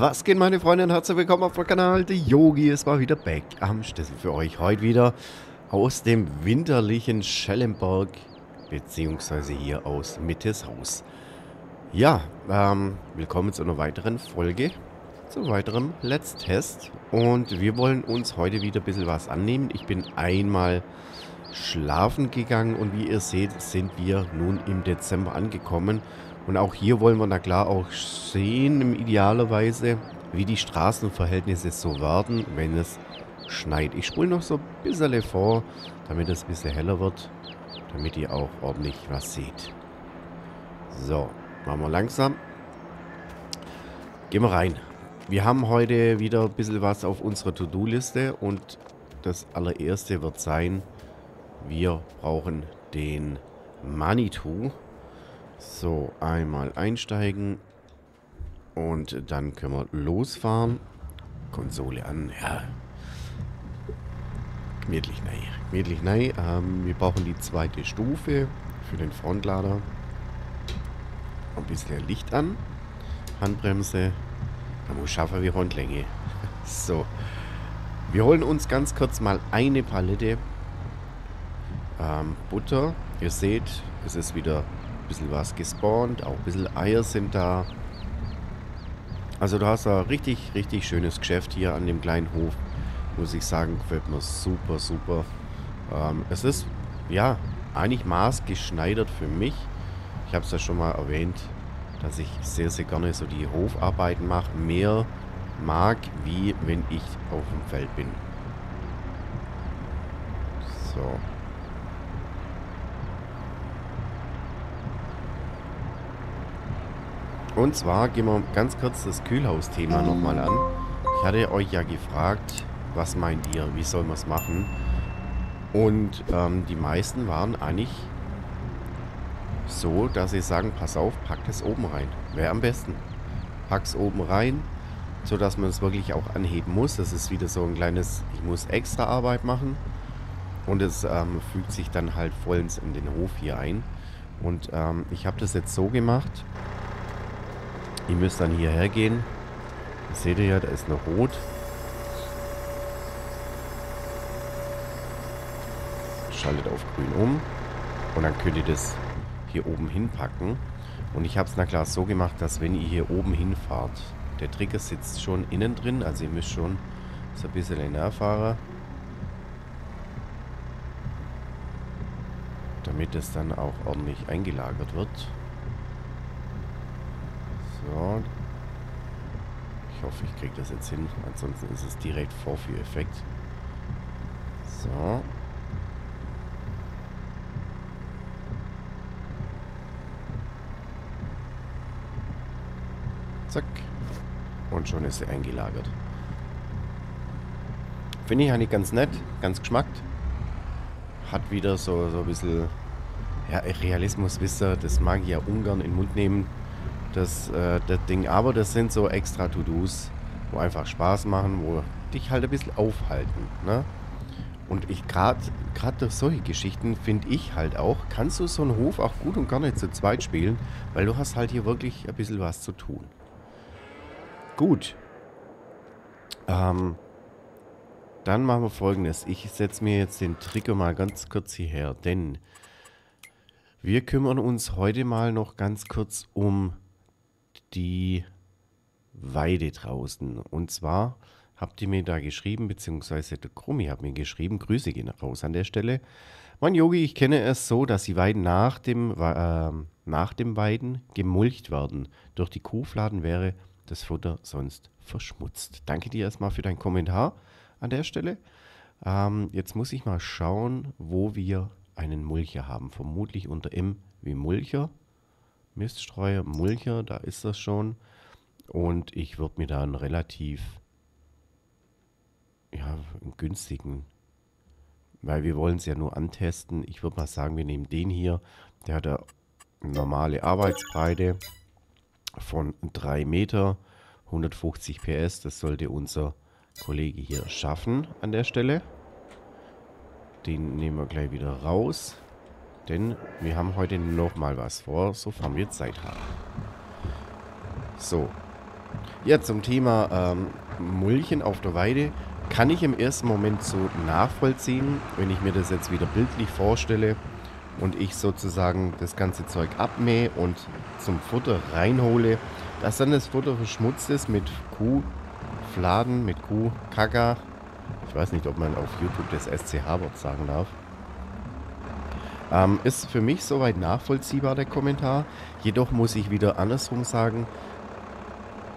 Was geht meine Freunde und herzlich willkommen auf dem Kanal. Der Yogi ist mal wieder back am Schlüssel für euch. Heute wieder aus dem winterlichen Schellenberg, beziehungsweise hier aus Mitteshaus. Ja, ähm, willkommen zu einer weiteren Folge, zu weiterem Let's Test. Und wir wollen uns heute wieder ein bisschen was annehmen. Ich bin einmal schlafen gegangen und wie ihr seht, sind wir nun im Dezember angekommen. Und auch hier wollen wir na klar auch sehen, idealerweise, wie die Straßenverhältnisse so werden, wenn es schneit. Ich spule noch so ein bisschen vor, damit es ein bisschen heller wird, damit ihr auch ordentlich was seht. So, machen wir langsam. Gehen wir rein. Wir haben heute wieder ein bisschen was auf unserer To-Do-Liste und das allererste wird sein, wir brauchen den Manitou. So, einmal einsteigen. Und dann können wir losfahren. Konsole an, ja. Gemütlich nein. Gemütlich nein. Ähm, wir brauchen die zweite Stufe für den Frontlader. Ein bisschen Licht an. Handbremse. Da muss schaffen wie Rundlänge. so. Wir holen uns ganz kurz mal eine Palette ähm, Butter. Ihr seht, es ist wieder bisschen was gespawnt. Auch ein bisschen Eier sind da. Also du hast ein richtig, richtig schönes Geschäft hier an dem kleinen Hof. Muss ich sagen, gefällt mir super, super. Ähm, es ist, ja, eigentlich maßgeschneidert für mich. Ich habe es ja schon mal erwähnt, dass ich sehr, sehr gerne so die Hofarbeiten mache. Mehr mag, wie wenn ich auf dem Feld bin. So. Und zwar gehen wir ganz kurz das Kühlhaus-Thema nochmal an. Ich hatte euch ja gefragt, was meint ihr, wie soll man es machen? Und ähm, die meisten waren eigentlich so, dass sie sagen, pass auf, packt es oben rein. Wäre am besten. Pack es oben rein, sodass man es wirklich auch anheben muss. Das ist wieder so ein kleines, ich muss extra Arbeit machen. Und es ähm, fügt sich dann halt vollends in den Hof hier ein. Und ähm, ich habe das jetzt so gemacht, Ihr müsst dann hierher gehen. Das seht ihr ja, da ist noch rot. Schaltet auf grün um. Und dann könnt ihr das hier oben hinpacken. Und ich habe es na klar so gemacht, dass wenn ihr hier oben hinfahrt, der Trigger sitzt schon innen drin, also ihr müsst schon so ein bisschen nachfahren. Damit es dann auch ordentlich eingelagert wird. So. Ich hoffe, ich kriege das jetzt hin. Ansonsten ist es direkt Vorführeffekt. So. Zack. Und schon ist sie eingelagert. Finde ich eigentlich ganz nett, ganz geschmackt. Hat wieder so, so ein bisschen ja, Realismus, wisst ihr, das mag ich ja ungern in den Mund nehmen das, äh, das Ding. Aber das sind so extra To-Dos, wo einfach Spaß machen, wo dich halt ein bisschen aufhalten. Ne? Und ich gerade gerade durch solche Geschichten finde ich halt auch, kannst du so einen Hof auch gut und gar nicht zu zweit spielen, weil du hast halt hier wirklich ein bisschen was zu tun. Gut. Ähm, dann machen wir folgendes. Ich setze mir jetzt den Trigger mal ganz kurz hierher, denn wir kümmern uns heute mal noch ganz kurz um die Weide draußen. Und zwar habt ihr mir da geschrieben, beziehungsweise der Krummi hat mir geschrieben, Grüße gehen raus an der Stelle. Mein Yogi, ich kenne es so, dass die Weiden nach dem, äh, nach dem Weiden gemulcht werden. Durch die Kuhfladen wäre das Futter sonst verschmutzt. Danke dir erstmal für deinen Kommentar an der Stelle. Ähm, jetzt muss ich mal schauen, wo wir einen Mulcher haben. Vermutlich unter M wie Mulcher. Miststreuer, Mulcher, da ist das schon. Und ich würde mir da einen relativ ja, einen günstigen, weil wir wollen es ja nur antesten. Ich würde mal sagen, wir nehmen den hier. Der hat eine normale Arbeitsbreite von 3 Meter, 150 PS. Das sollte unser Kollege hier schaffen an der Stelle. Den nehmen wir gleich wieder raus. Denn wir haben heute noch mal was vor, sofern wir Zeit haben. So. Ja, zum Thema ähm, Mulchen auf der Weide kann ich im ersten Moment so nachvollziehen, wenn ich mir das jetzt wieder bildlich vorstelle und ich sozusagen das ganze Zeug abmähe und zum Futter reinhole, dass dann das Futter verschmutzt ist mit Kuhfladen, mit Kuhkaka. Ich weiß nicht, ob man auf YouTube das SCH-Wort sagen darf. Ähm, ist für mich soweit nachvollziehbar, der Kommentar. Jedoch muss ich wieder andersrum sagen,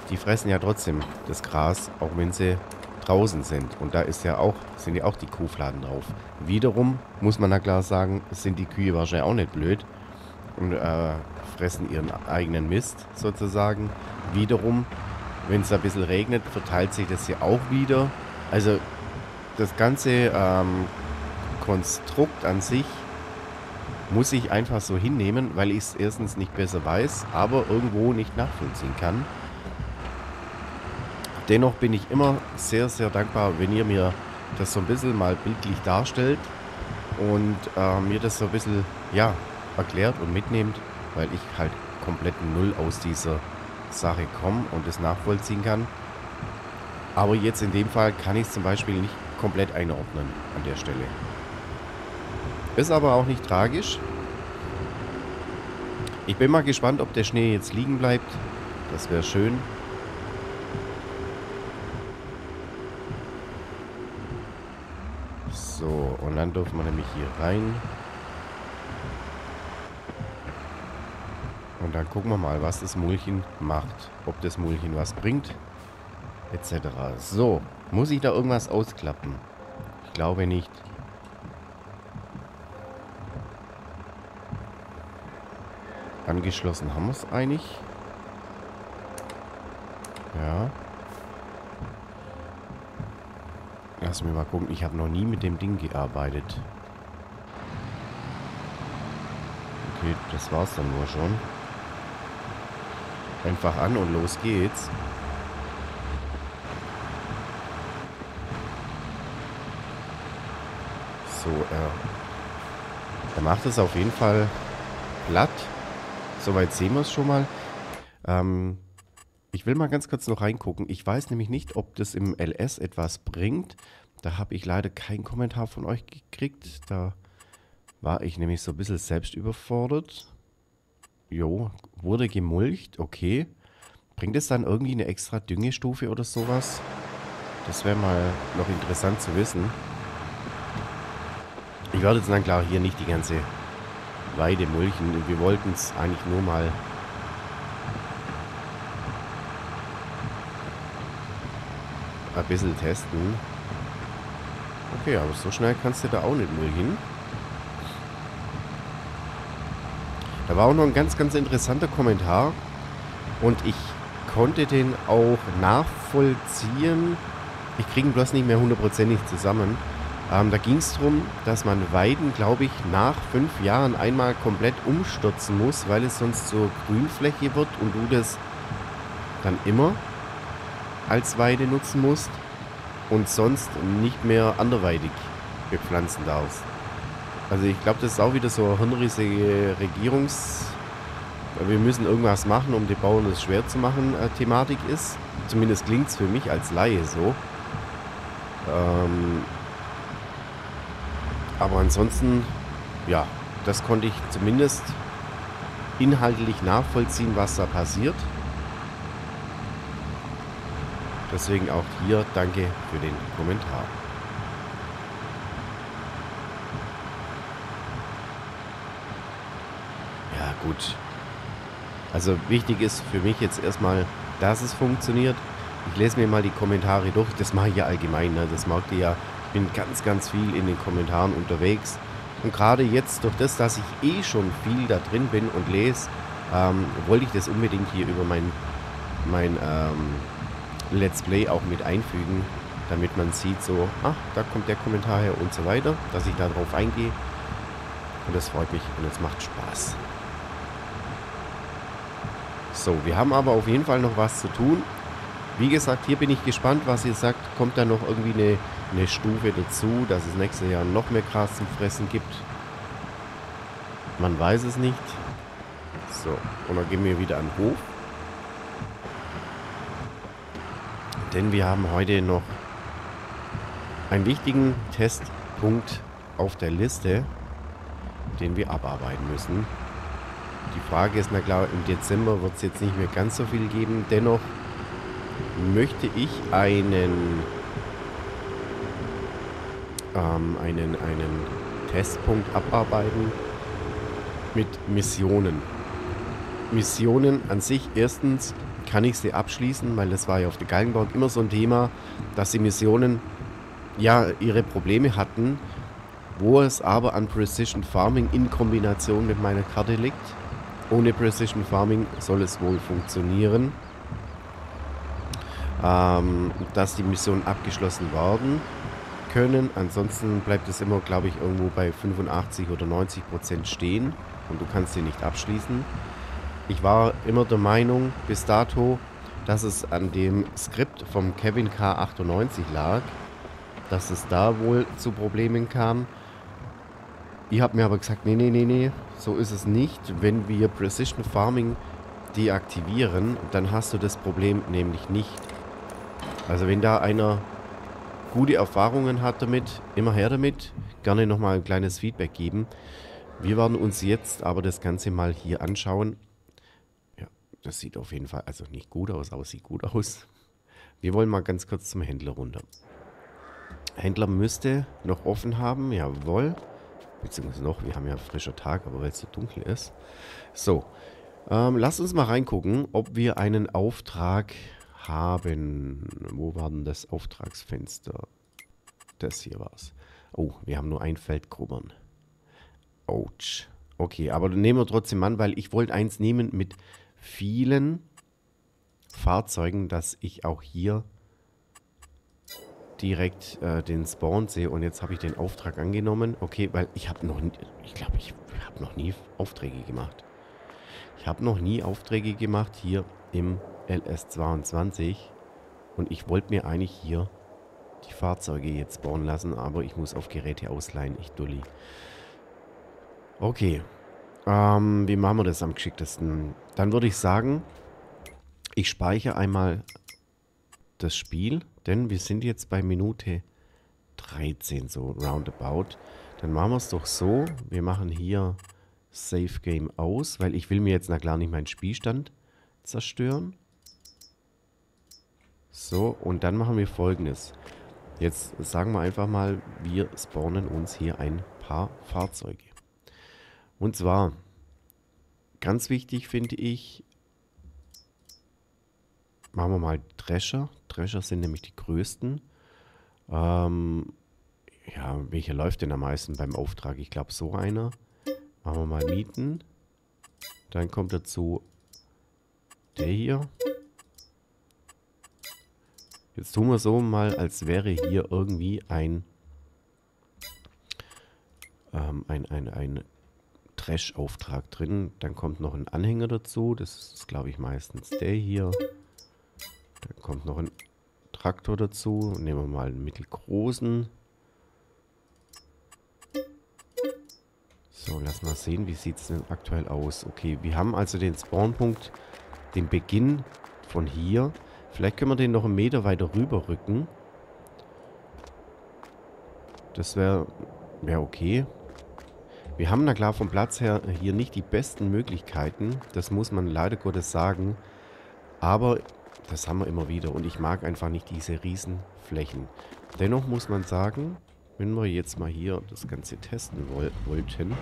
die fressen ja trotzdem das Gras, auch wenn sie draußen sind. Und da ist ja auch, sind ja auch die Kuhfladen drauf. Wiederum muss man da klar sagen, sind die Kühe wahrscheinlich auch nicht blöd und äh, fressen ihren eigenen Mist sozusagen. Wiederum, wenn es ein bisschen regnet, verteilt sich das ja auch wieder. Also das ganze ähm, Konstrukt an sich muss ich einfach so hinnehmen, weil ich es erstens nicht besser weiß, aber irgendwo nicht nachvollziehen kann. Dennoch bin ich immer sehr, sehr dankbar, wenn ihr mir das so ein bisschen mal bildlich darstellt und äh, mir das so ein bisschen, ja, erklärt und mitnehmt, weil ich halt komplett null aus dieser Sache komme und es nachvollziehen kann. Aber jetzt in dem Fall kann ich es zum Beispiel nicht komplett einordnen an der Stelle. Ist aber auch nicht tragisch. Ich bin mal gespannt, ob der Schnee jetzt liegen bleibt. Das wäre schön. So, und dann dürfen wir nämlich hier rein. Und dann gucken wir mal, was das Mulchen macht. Ob das Mulchen was bringt, etc. So, muss ich da irgendwas ausklappen? Ich glaube nicht. Angeschlossen haben wir es eigentlich. Ja. Lass mir mal gucken. Ich habe noch nie mit dem Ding gearbeitet. Okay, das war's dann nur schon. Einfach an und los geht's. So, er, er macht es auf jeden Fall glatt. Soweit sehen wir es schon mal. Ähm, ich will mal ganz kurz noch reingucken. Ich weiß nämlich nicht, ob das im LS etwas bringt. Da habe ich leider keinen Kommentar von euch gekriegt. Da war ich nämlich so ein bisschen selbst überfordert. Jo, wurde gemulcht, okay. Bringt es dann irgendwie eine extra Düngestufe oder sowas? Das wäre mal noch interessant zu wissen. Ich werde jetzt dann klar hier nicht die ganze Weide mulchen. Wir wollten es eigentlich nur mal ein bisschen testen. Okay, aber so schnell kannst du da auch nicht mulchen. Da war auch noch ein ganz, ganz interessanter Kommentar. Und ich konnte den auch nachvollziehen. Ich kriege ihn bloß nicht mehr hundertprozentig zusammen. Ähm, da ging es darum, dass man Weiden, glaube ich, nach fünf Jahren einmal komplett umstürzen muss, weil es sonst so Grünfläche wird und du das dann immer als Weide nutzen musst und sonst nicht mehr anderweitig bepflanzen darfst. Also ich glaube, das ist auch wieder so eine hirnrissige Regierungs... Wir müssen irgendwas machen, um die Bauern das schwer zu machen, äh, Thematik ist. Zumindest klingt es für mich als Laie so. Ähm, aber ansonsten, ja, das konnte ich zumindest inhaltlich nachvollziehen, was da passiert. Deswegen auch hier danke für den Kommentar. Ja, gut. Also wichtig ist für mich jetzt erstmal, dass es funktioniert. Ich lese mir mal die Kommentare durch. Das mache ich ja allgemein. Ne? Das merkt ihr ja. Bin ganz, ganz viel in den Kommentaren unterwegs. Und gerade jetzt, durch das, dass ich eh schon viel da drin bin und lese, ähm, wollte ich das unbedingt hier über mein, mein ähm, Let's Play auch mit einfügen, damit man sieht so, ach, da kommt der Kommentar her und so weiter, dass ich da drauf eingehe. Und das freut mich und es macht Spaß. So, wir haben aber auf jeden Fall noch was zu tun. Wie gesagt, hier bin ich gespannt, was ihr sagt. Kommt da noch irgendwie eine, eine Stufe dazu, dass es nächstes Jahr noch mehr Gras zum Fressen gibt? Man weiß es nicht. So, und dann gehen wir wieder an den Hof. Denn wir haben heute noch einen wichtigen Testpunkt auf der Liste, den wir abarbeiten müssen. Die Frage ist, na klar, im Dezember wird es jetzt nicht mehr ganz so viel geben. Dennoch möchte ich einen, ähm, einen, einen Testpunkt abarbeiten mit Missionen. Missionen an sich, erstens kann ich sie abschließen, weil das war ja auf der Galgenburg immer so ein Thema, dass die Missionen ja ihre Probleme hatten, wo es aber an Precision Farming in Kombination mit meiner Karte liegt. Ohne Precision Farming soll es wohl funktionieren. Ähm, dass die Missionen abgeschlossen werden können. Ansonsten bleibt es immer, glaube ich, irgendwo bei 85 oder 90 Prozent stehen und du kannst sie nicht abschließen. Ich war immer der Meinung bis dato, dass es an dem Skript vom Kevin K98 lag, dass es da wohl zu Problemen kam. Ich habe mir aber gesagt, nee, nee, nee, nee, so ist es nicht. Wenn wir Precision Farming deaktivieren, dann hast du das Problem nämlich nicht. Also wenn da einer gute Erfahrungen hat damit, immer her damit. Gerne nochmal ein kleines Feedback geben. Wir werden uns jetzt aber das Ganze mal hier anschauen. Ja, das sieht auf jeden Fall, also nicht gut aus, aber sieht gut aus. Wir wollen mal ganz kurz zum Händler runter. Händler müsste noch offen haben, jawohl. Beziehungsweise noch, wir haben ja frischer Tag, aber weil es so dunkel ist. So, ähm, lasst uns mal reingucken, ob wir einen Auftrag haben. Wo war denn das Auftragsfenster? Das hier war's. Oh, wir haben nur ein Feld grubbern. Ouch. Okay, aber dann nehmen wir trotzdem an, weil ich wollte eins nehmen mit vielen Fahrzeugen, dass ich auch hier direkt äh, den Spawn sehe. Und jetzt habe ich den Auftrag angenommen. Okay, weil ich habe noch, ich glaube, ich habe noch nie Aufträge gemacht. Ich habe noch nie Aufträge gemacht hier im LS22. Und ich wollte mir eigentlich hier die Fahrzeuge jetzt bauen lassen, aber ich muss auf Geräte ausleihen. Ich dulli. Okay. Ähm, wie machen wir das am geschicktesten? Dann würde ich sagen, ich speichere einmal das Spiel, denn wir sind jetzt bei Minute 13, so roundabout. Dann machen wir es doch so, wir machen hier Save Game aus, weil ich will mir jetzt na klar nicht meinen Spielstand zerstören. So, und dann machen wir folgendes. Jetzt sagen wir einfach mal, wir spawnen uns hier ein paar Fahrzeuge. Und zwar, ganz wichtig finde ich, machen wir mal Drescher. Drescher sind nämlich die größten. Ähm, ja, welcher läuft denn am meisten beim Auftrag? Ich glaube so einer. Machen wir mal Mieten. Dann kommt dazu der hier. Jetzt tun wir so mal, als wäre hier irgendwie ein ähm, ein, ein, ein Trash-Auftrag drin. Dann kommt noch ein Anhänger dazu. Das ist, glaube ich, meistens der hier. Dann kommt noch ein Traktor dazu. Nehmen wir mal einen mittelgroßen. So, lass mal sehen, wie sieht es denn aktuell aus. Okay, wir haben also den Spawnpunkt, den Beginn von hier. Vielleicht können wir den noch einen Meter weiter rüber rücken. Das wäre wär okay. Wir haben na klar vom Platz her hier nicht die besten Möglichkeiten. Das muss man leider Gottes sagen. Aber das haben wir immer wieder. Und ich mag einfach nicht diese riesen Flächen. Dennoch muss man sagen, wenn wir jetzt mal hier das Ganze testen woll wollten.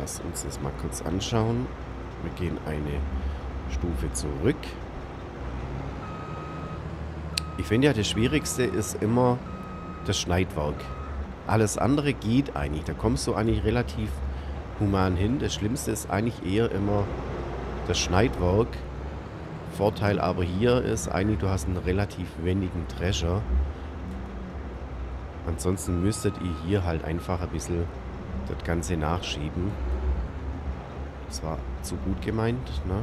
Lass uns das mal kurz anschauen. Wir gehen eine Stufe zurück. Ich finde ja, das Schwierigste ist immer das Schneidwerk. Alles andere geht eigentlich. Da kommst du eigentlich relativ human hin. Das Schlimmste ist eigentlich eher immer das Schneidwerk. Vorteil aber hier ist eigentlich, du hast einen relativ wendigen Drescher. Ansonsten müsstet ihr hier halt einfach ein bisschen das Ganze nachschieben. Das war zu gut gemeint, ne?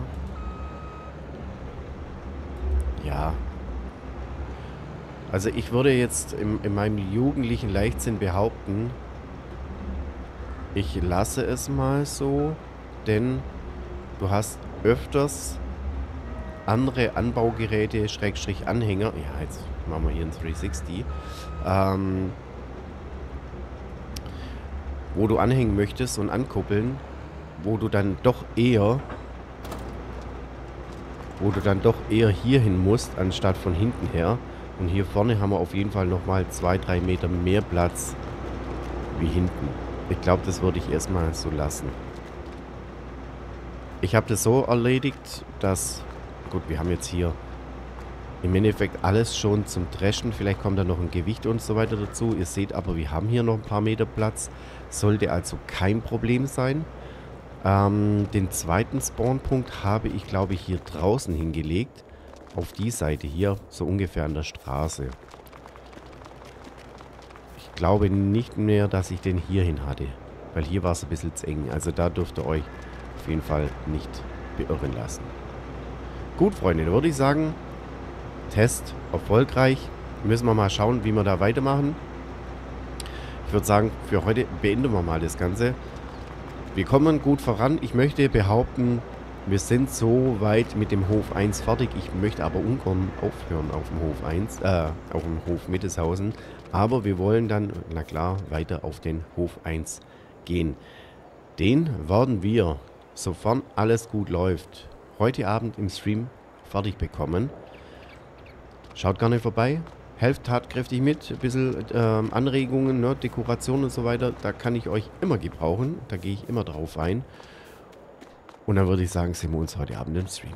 Ja. Also ich würde jetzt in, in meinem jugendlichen Leichtsinn behaupten, ich lasse es mal so, denn du hast öfters andere Anbaugeräte, Schrägstrich Anhänger, ja, jetzt machen wir hier ein 360, ähm, wo du anhängen möchtest und ankuppeln, wo du dann doch eher wo du dann doch eher hier hin musst, anstatt von hinten her. Und hier vorne haben wir auf jeden Fall nochmal zwei, drei Meter mehr Platz wie hinten. Ich glaube, das würde ich erstmal so lassen. Ich habe das so erledigt, dass... Gut, wir haben jetzt hier im Endeffekt alles schon zum Dreschen. Vielleicht kommt da noch ein Gewicht und so weiter dazu. Ihr seht aber, wir haben hier noch ein paar Meter Platz. Sollte also kein Problem sein. Ähm, den zweiten Spawnpunkt habe ich, glaube ich, hier draußen hingelegt. Auf die Seite hier, so ungefähr an der Straße. Ich glaube nicht mehr, dass ich den hier hin hatte. Weil hier war es ein bisschen zu eng. Also da dürft ihr euch auf jeden Fall nicht beirren lassen. Gut, Freunde, dann würde ich sagen, Test erfolgreich. Müssen wir mal schauen, wie wir da weitermachen. Ich würde sagen, für heute beenden wir mal das Ganze. Wir kommen gut voran. Ich möchte behaupten, wir sind so weit mit dem Hof 1 fertig. Ich möchte aber ungern aufhören auf dem Hof 1, äh, auf dem Hof Mitteshausen. Aber wir wollen dann, na klar, weiter auf den Hof 1 gehen. Den werden wir, sofern alles gut läuft, heute Abend im Stream fertig bekommen. Schaut gerne vorbei helft tatkräftig mit. Ein bisschen ähm, Anregungen, ne, Dekoration und so weiter. Da kann ich euch immer gebrauchen. Da gehe ich immer drauf ein. Und dann würde ich sagen, sehen wir uns heute Abend im Stream.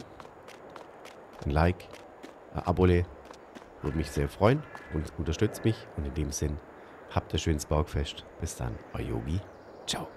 Ein Like, ein Abole würde mich sehr freuen und unterstützt mich. Und in dem Sinn, habt ein schönes Bergfest. Bis dann, euer Yogi. Ciao.